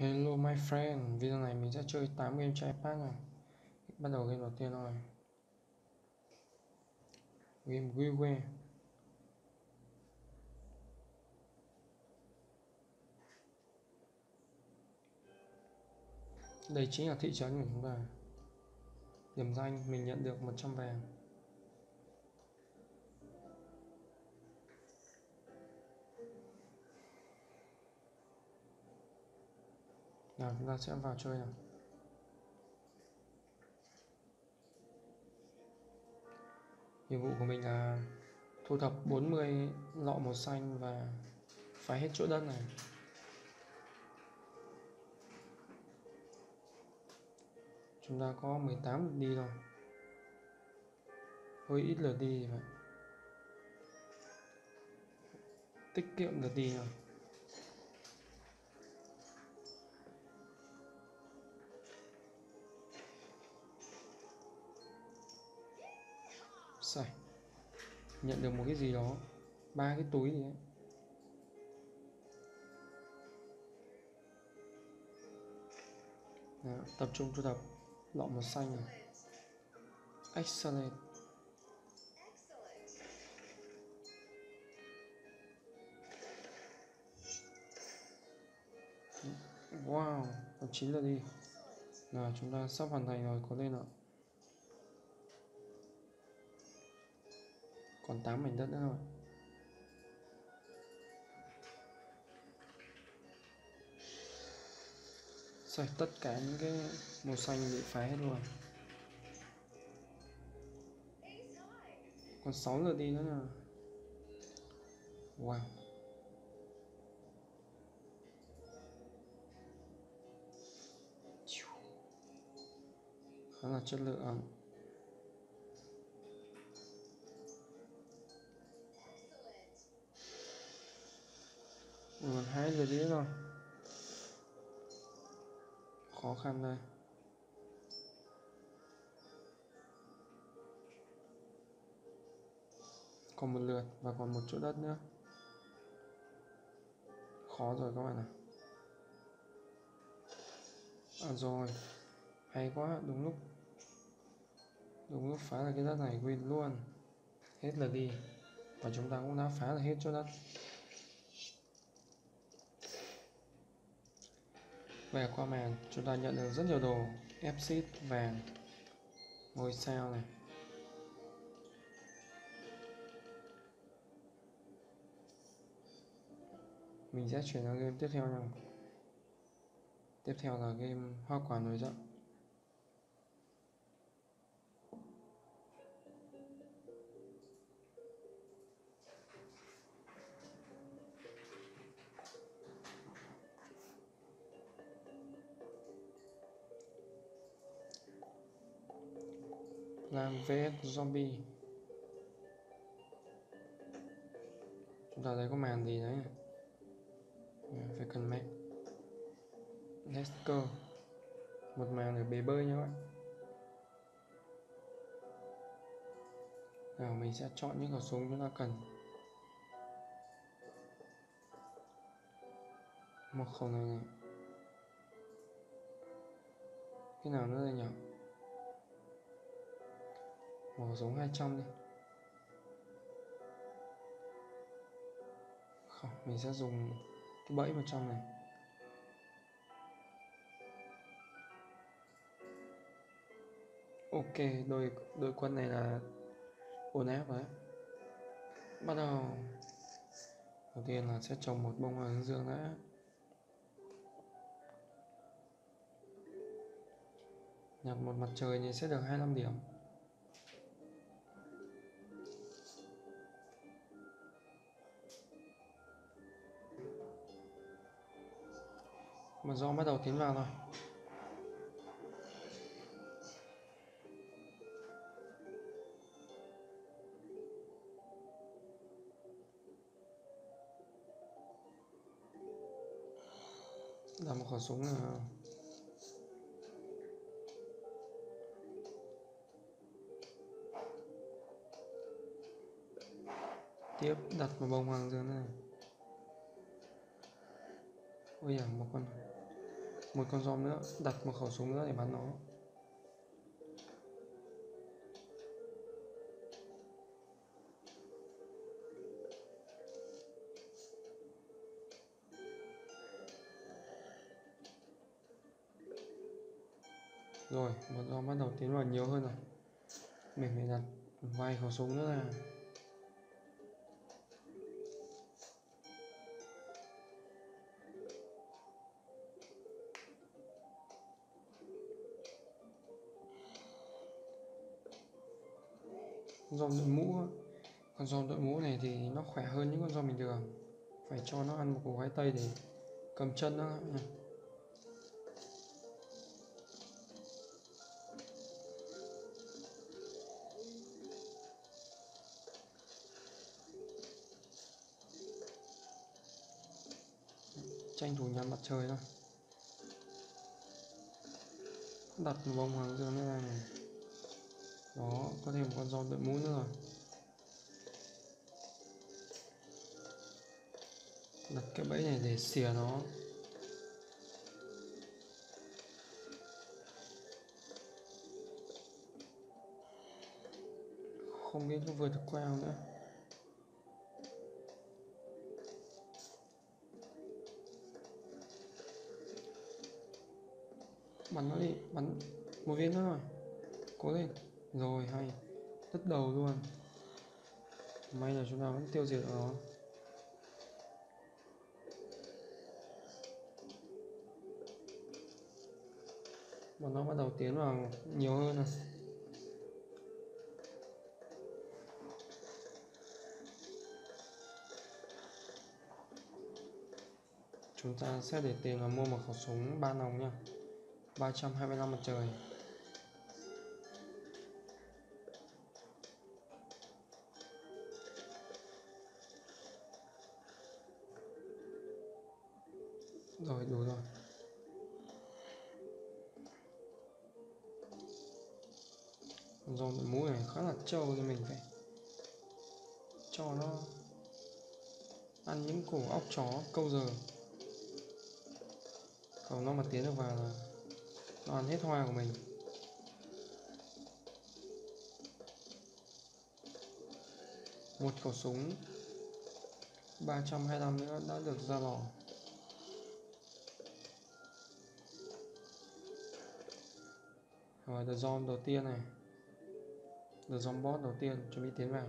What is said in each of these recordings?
Hello my friend, video này mình sẽ chơi 8 game cho iPad này. Bắt đầu game đầu tiên thôi. Game WiiWare Đây chính là thị trấn của chúng ta. Điểm danh mình nhận được 100 vàng. Nào, chúng ta sẽ vào chơi nào. Nhiệm vụ của mình là thu thập 40 lọ màu xanh và phá hết chỗ đất này. Chúng ta có 18 lượt đi rồi. Hơi ít lượt đi vậy Tiết kiệm lượt đi rồi. Sảy Nhận được một cái gì đó ba cái túi gì ấy. Đó, tập trung thu thập lọ màu xanh này. Excellent. Wow tập chín là đi là chúng ta sắp hoàn thành rồi có lên ạ. Còn 8 mảnh đất nữa thôi. Rồi tất cả những cái màu xanh bị phá hết luôn. Còn 6 lượt đi nữa nè Wow. Khá là chất lượng. Hai lượt đi rồi. Khó khăn đây. Còn một lượt và còn một chỗ đất nữa. Khó rồi các bạn ạ. À rồi, hay quá, đúng lúc. Đúng lúc phá được cái đất này win luôn. Hết lượt đi. Và chúng ta cũng đã phá được hết chỗ đất. Về qua màn, chúng ta nhận được rất nhiều đồ. Epsit vàng, ngôi sao này. Mình sẽ chuyển sang game tiếp theo nào tiếp theo là game hoa quả nổi giận làm vs zombie. Chúng ta thấy có màn gì đấy phải cần mẹ. Let's go. Một màn ở bể bơi nha các bạn. Rồi mình sẽ chọn những khẩu súng chúng ta cần. Một khẩu này này. Cái nào nữa đây nhỉ? Màu giống 200 đi. Không, mình sẽ dùng cái bẫy vào trong này. Ok, đôi đội quân này là ổn áp đấy bắt đầu. Đầu tiên là sẽ trồng một bông hoa hướng dương đã. Nhặt một mặt trời thì sẽ được 25 điểm. Mà do bắt đầu tiến vào rồi. Là một khẩu súng nào tiếp đặt một bông hoàng dương này. Ôi à một con một con giòm nữa, đặt một khẩu súng nữa để bắn nó. Rồi, một giòm bắt đầu tiến vào nhiều hơn rồi. Mình phải đặt vài khẩu súng nữa là giòm đội mũ con giòm đội mũ này thì nó khỏe hơn những con giòm bình thường. Phải cho nó ăn một củ khoai tây để cầm chân nó. Nha. tranh thủ nhắm mặt trời thôi. Đặt bông hoàng dương lên này đó, có thêm một con giòn đợi mũi nữa rồi. Đặt cái bẫy này để xỉa nó. Không biết có vượt được qua không nữa. Bắn nó đi, bắn một viên nữa rồi cố lên rồi, hay. Đứt đầu luôn. May là chúng ta vẫn tiêu diệt nó. Bọn nó bắt đầu tiến vào nhiều hơn rồi chúng ta sẽ để tiền là mua một khẩu súng ba nòng nha. 325 mặt trời. Rồi, đủ rồi. Do mũi mũ này khá là trâu thì mình phải cho nó ăn những củ óc chó câu giờ. Còn nó mà tiến được vào là nó ăn hết hoa của mình. Một khẩu súng 325 nữa đã được ra lò. Rồi the zone đầu tiên này. The zone boss đầu tiên, chuẩn bị tiến vào.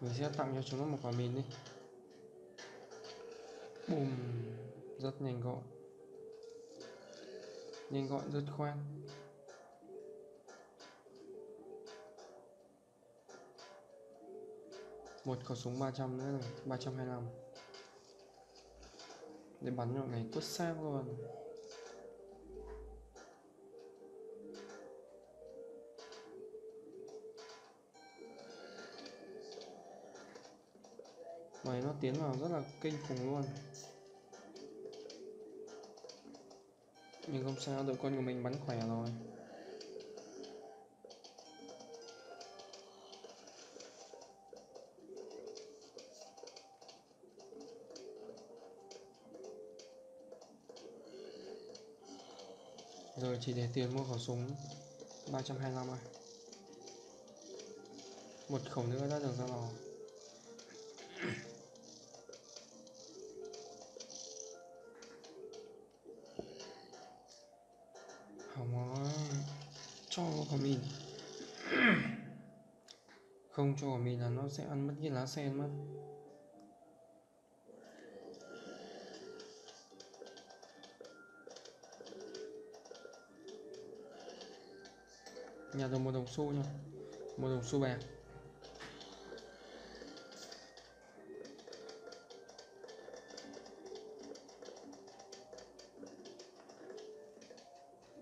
Mình sẽ tặng cho chúng nó một quả mìn đi. Bùm, rất nhanh gọn. Nhanh gọn, rất khoan. Một khẩu súng 300 nữa này 325 để bắn vào này tốt xác luôn. Mày nó tiến vào rất là kinh khủng luôn. Nhưng không sao, đội quân của mình bắn khỏe rồi. Rồi, chỉ để tiền mua khẩu súng. 325 thôi. Một khẩu nữa đã được ra lò Hỏng rồi. Cho quả mìn. Không cho quả mìn là nó sẽ ăn mất cái lá sen mất. Nhà dùng một đồng xu nha. Một đồng xu bạc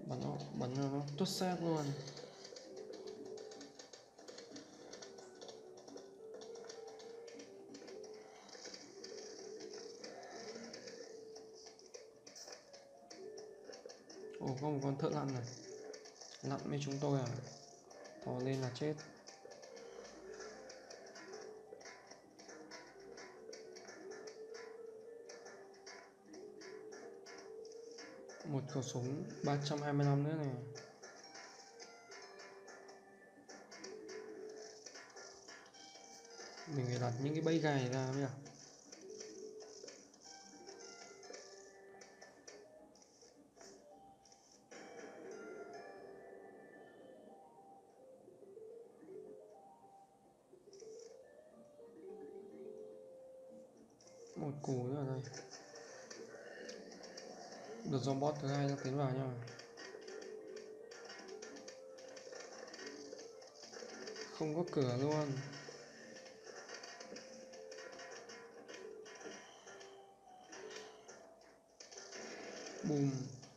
bắn nó bắn nó nó tốt xác luôn. Ồ, có một con thợ lặn này lặn với chúng tôi à? Thò lên là chết. Một khẩu súng 325 nữa này. Mình phải đặt những cái bẫy gài ra mới được. Cù củ nữa đây. Được robot thứ hai đang tiến vào nha không có cửa luôn. Bùm.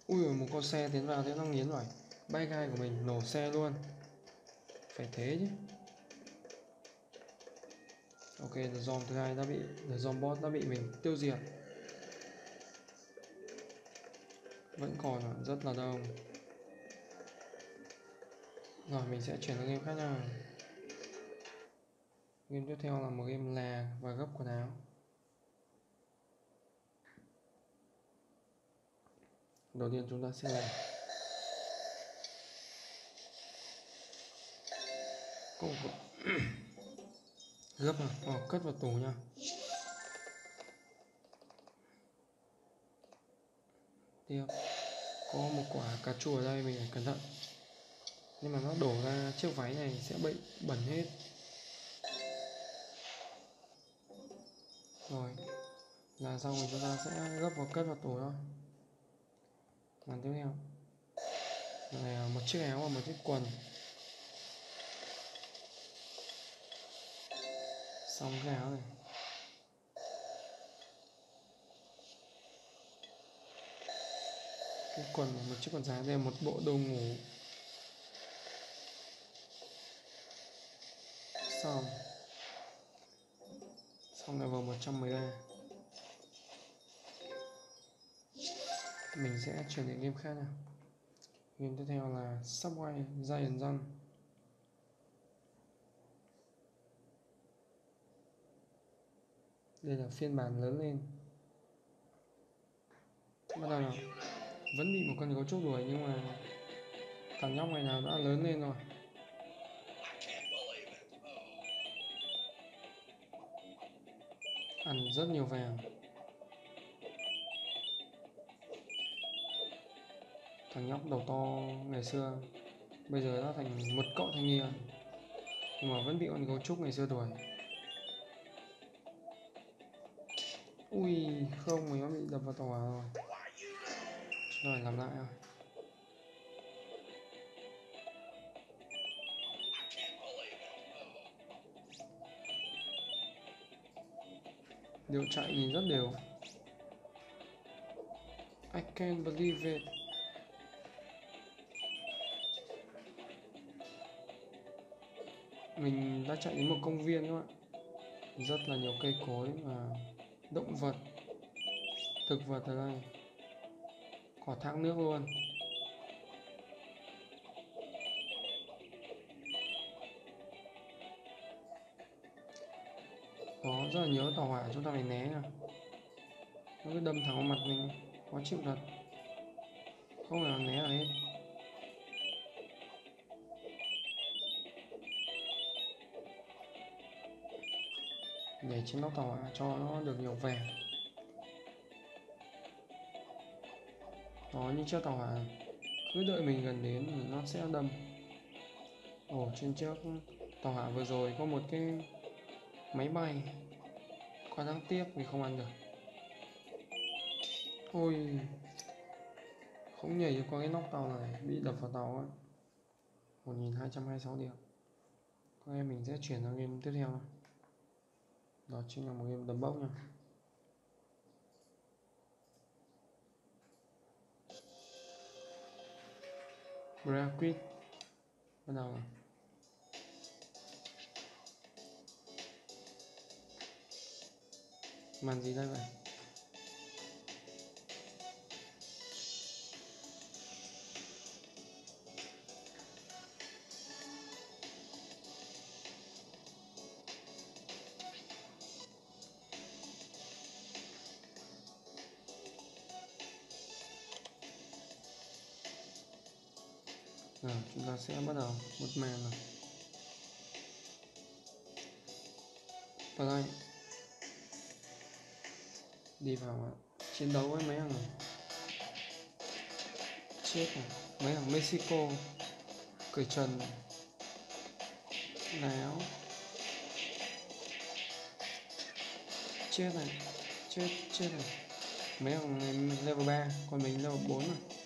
Ui, một con xe tiến vào thế nó nghiến rồi bay gai của mình nổ xe luôn. Phải thế chứ the dòng thứ hai đã bị the zombie bot đã bị mình tiêu diệt. Vẫn còn à, rất là đông. Rồi, mình sẽ chuyển sang game khác nào? Game tiếp theo là một game là và gấp quần áo. Đầu tiên chúng ta sẽ làm công cụ gấp à ờ, cất vào tủ nha. Tiếp. Có một quả cà chua ở đây mình phải cẩn thận. Nhưng mà nó đổ ra chiếc váy này sẽ bị bẩn hết. Rồi. Là xong rồi chúng ta sẽ gấp vào cất vào tủ thôi. Màn tiếp theo. Này là một chiếc áo và một chiếc quần. Xong cái áo này. Cái quần một chiếc quần dài đây là một bộ đồ ngủ. Xong. Xong level 113 mình sẽ chuyển đến game khác nào. Game tiếp theo là Subway Giant Run. Đây là phiên bản lớn lên. Bắt đầu nào vẫn bị một con gấu trúc đuổi nhưng mà thằng nhóc này nào đã lớn lên rồi. Ăn rất nhiều vàng. Thằng nhóc đầu to ngày xưa, bây giờ đã thành một cậu thanh niên. Nhưng mà vẫn bị con gấu trúc ngày xưa đuổi. Ui không mình nó bị đập vào tòa rồi, rồi chúng ta làm lại rồi. Đều chạy nhìn rất đều. I can't believe it. Mình đã chạy đến một công viên các bạn rất là nhiều cây cối và động vật. Thực vật ở đây. Có thác nước luôn. Có rất là nhớ tàu hỏa chúng ta phải né nè nó cứ đâm thẳng vào mặt mình. Quá chịu thật. Không phải là né là hết. Nhảy trên nóc tàu cho nó được nhiều vàng đó như chiếc tàu hỏa cứ đợi mình gần đến thì nó sẽ đâm. Ồ, trên chiếc tàu hỏa vừa rồi có một cái máy bay. Quá đáng tiếc vì không ăn được. Ôi, không nhảy qua cái nóc tàu này, bị đập vào tàu ấy 1226 điểm. Các em mình sẽ chuyển sang game tiếp theo đó chính là một game đấm bốc nha. Braquid bắt đầu rồi. Màn gì đây vậy? Sẽ bắt đầu một màn nào play đi vào à, chiến đấu với mấy thằng này chết này mấy thằng Mexico, cởi trần láo chết này, chết chết này. Mấy thằng này level 3 còn mình level 4 rồi à.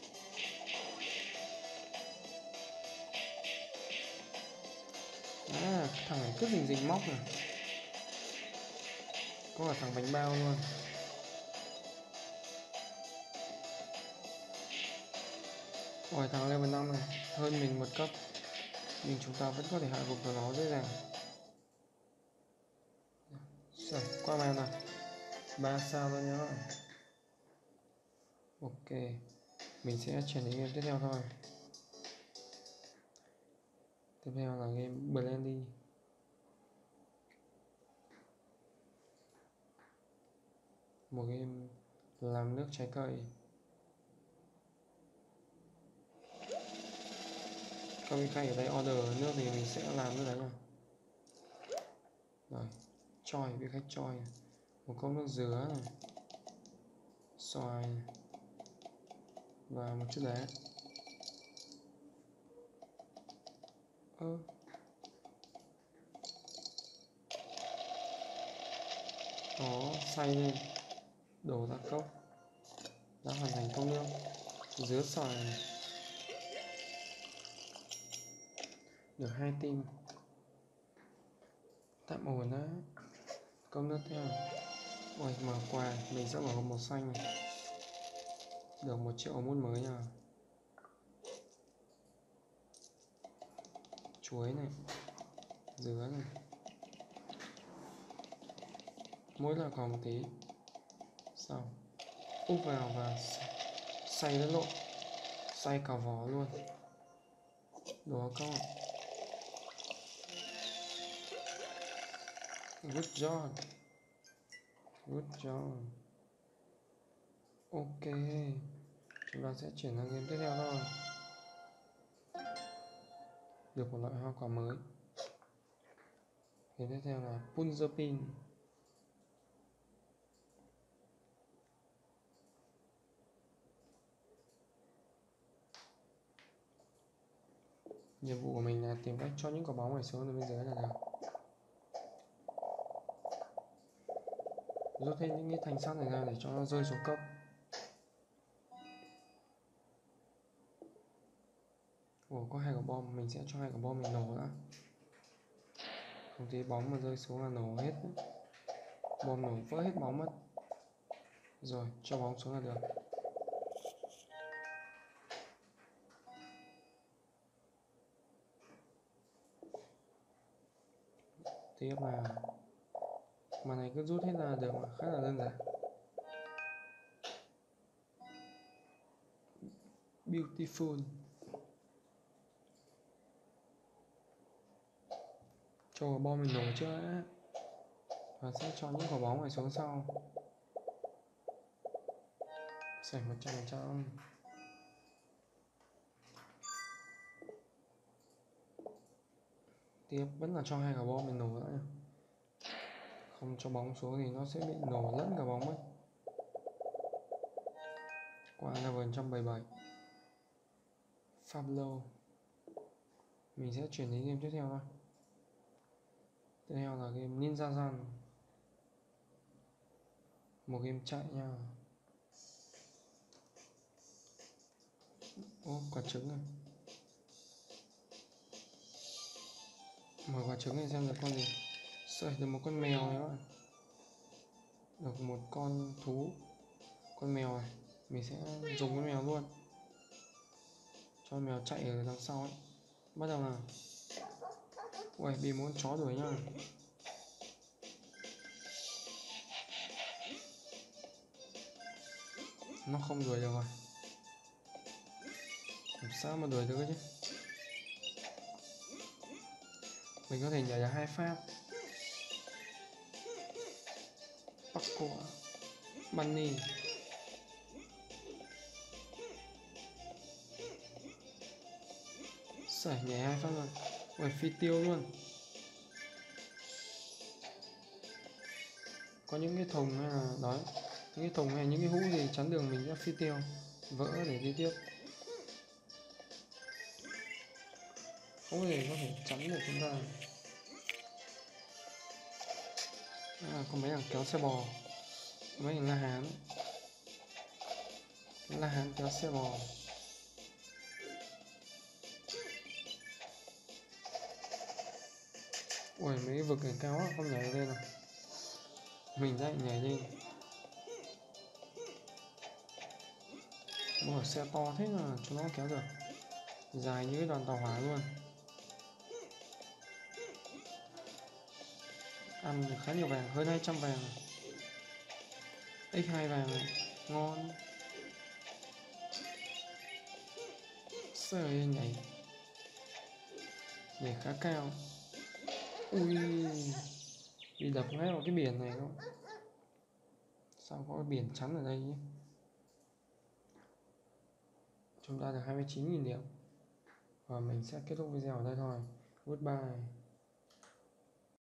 À, thằng này cứ rình rình móc này. Có cả thằng bánh bao luôn. Ôi thằng level 5 này hơn mình một cấp. Nhưng chúng ta vẫn có thể hạ gục được nó dễ dàng. Dạ, Rồi qua màn nào? Ba sao thôi nhá. Ok mình sẽ chuyển đến game tiếp theo thôi tiếp theo là game Blendy một game làm nước trái cây. Các vị khách ở đây order nước thì mình sẽ làm nước đấy nha rồi, choi, vị khách choi. Một cốc nước dứa này. Xoài. Này. và một chút đá ừ. đó, xay lên. Đổ ra cốc. Đã hoàn thành công nước. Dứa xoài. Này. được hai tim. Tạm ổn á. Công nước theo ôi, mở quà. Mình sẽ mở hộp màu xanh này. Được một triệu mút mới nha chuối này, dứa này. Mỗi loại còn một tí sau úp vào và xay lẫn lộn, xay cả vỏ luôn. Đó các bạn. Good job. Good job. Ok. Chúng ta sẽ chuyển sang game tiếp theo thôi được một loại hoa quả mới. Game tiếp theo là punzapin nhiệm vụ của mình là tìm cách cho những quả bóng này xuống từ bên dưới là nào? Rút hết những cái thanh sắt này ra để cho nó rơi xuống cốc. Ủa, có hai quả bom, mình sẽ cho hai quả bom mình nổ đã. Không thì bóng mà rơi xuống là nổ hết. Bom nổ vỡ hết bóng mất. Rồi, cho bóng xuống là được. Tiếp là mà này cứ rút hết là được mà, khá là đơn giản. Beautiful. Cho quả bom mình nổ trước đã. Và sẽ cho những quả bóng này xuống sau. Sảy một trăm phần trăm. Tiếp, vẫn là cho hai quả bom mình nổ nữa không cho bóng xuống thì nó sẽ bị nổ lẫn cả bóng mất qua level 177 Pablo mình sẽ chuyển đến game tiếp theo thôi tiếp theo là game Ninja Run một game chạy nha. Ô, quả trứng này mở quả trứng này xem được con gì. Sợi được một con mèo này các bạn. Được một con thú. Con mèo này mình sẽ dùng con mèo luôn. Cho mèo chạy ở đằng sau ấy. Bắt đầu nào ui, bị muốn chó đuổi nhá. Nó không đuổi được rồi. Làm sao mà đuổi được chứ? Mình có thể nhảy ra hai phát. Bắt của bunny. Sởi nhảy hai phát rồi. Ui phi tiêu luôn. Có những cái thùng hay là Đấy Những cái thùng hay những cái hũ gì chắn đường mình sẽ phi tiêu Vỡ để đi tiếp. Không có gì có thể chắn được chúng ta. À, Có mấy thằng kéo xe bò. Mấy thằng La Hán. La Hán kéo xe bò. Ui mấy vực này cao quá không nhảy lên nào Mình dậy nhảy lên Ui xe to thế mà chúng nó kéo được. Dài như cái đoàn tàu hỏa luôn. Ăn được khá nhiều vàng, hơn 200 vàng. X2 vàng này, ngon. Trời nhảy. Nhảy khá cao ui bị đập ngay vào cái biển này không sao có cái biển chắn ở đây nhé chúng ta được 29.000 điểm. Và mình sẽ kết thúc video ở đây thôi. Goodbye.